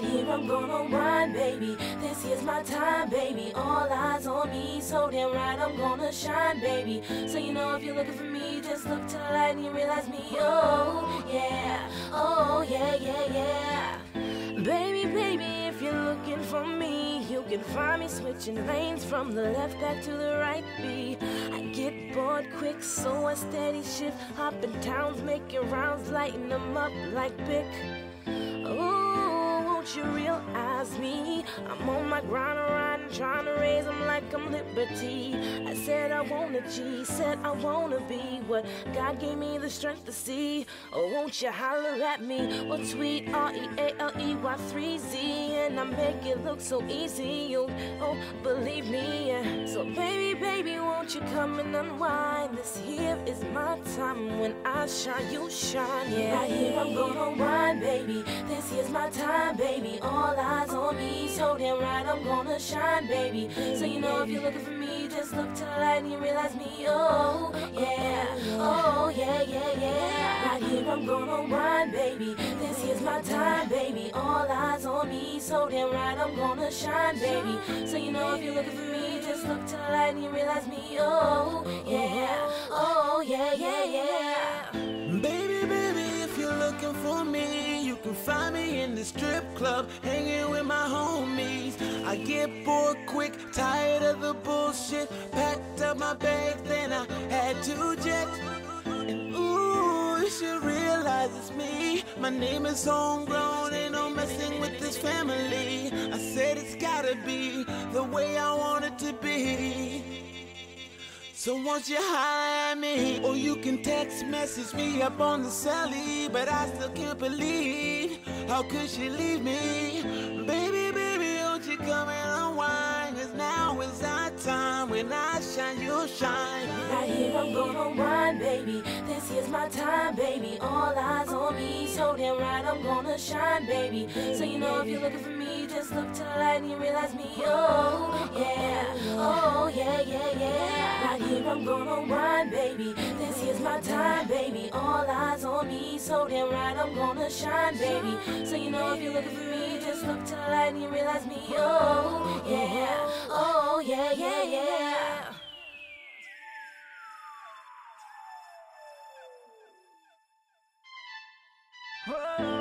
here I'm gonna wine, baby. This is my time, baby. All eyes on me, so damn right I'm gonna shine, baby. So you know if you're looking for me, just look to the light and you realize me. Oh yeah, oh yeah, yeah, yeah. Baby, baby, if you're looking for me, you can find me switching lanes from the left back to the right beat. I get bored quick, so I steady shift, hopping towns, making rounds, lighting them up like Bic. Ooh, won't you realize me? I'm on my grind, riding, trying to raise them like I'm liberty. I said I wanna G, said I wanna be what God gave me the strength to see. Oh, won't you holler at me or tweet R E A L E Y 3 Z and I make it look so easy. You oh, believe me. yeah. So, baby, baby, won't you come and unwind? This here is my time when I shine, you shine. Yeah, right here I'm gonna wine, baby. This here's my time, baby. All eyes on me, so damn right I'm gonna shine, baby. So you know if you're looking for me, just look to the light and you realize me. Oh yeah, oh yeah, yeah, yeah. Right here I'm gonna wine, baby. This here's my time, baby. All eyes on me, so damn right I'm gonna shine, baby. So you know if you're looking for me, just look to the light and you realize me. Oh yeah, oh yeah, yeah, yeah. Baby, baby, if you're looking for me, you can find me in the strip club, hanging with my homies. Get bored quick, tired of the bullshit. Packed up my bags, then I had to jet. And ooh, you should realize it's me. My name is homegrown, ain't no messing with this family. I said it's gotta be the way I want it to be. So won't you holler at me? Or you can text message me up on the celly But I still can't believe How could she leave me? Baby, baby, come and unwind Cause now is our time When I shine, you shine Right here I'm gonna wine, baby. This here's my time, baby. All eyes on me, so damn right I'm gonna shine, baby. So you know if you're looking for me, just look to the light and you realize me. Oh yeah, oh yeah, yeah, yeah. Right here I'm gonna wine, baby. This here's my time, all eyes on me, so damn right I'm gonna shine, baby. So you know if you're looking for me, just look to the light and you realize me. Oh yeah, oh yeah, yeah, yeah. Whoa.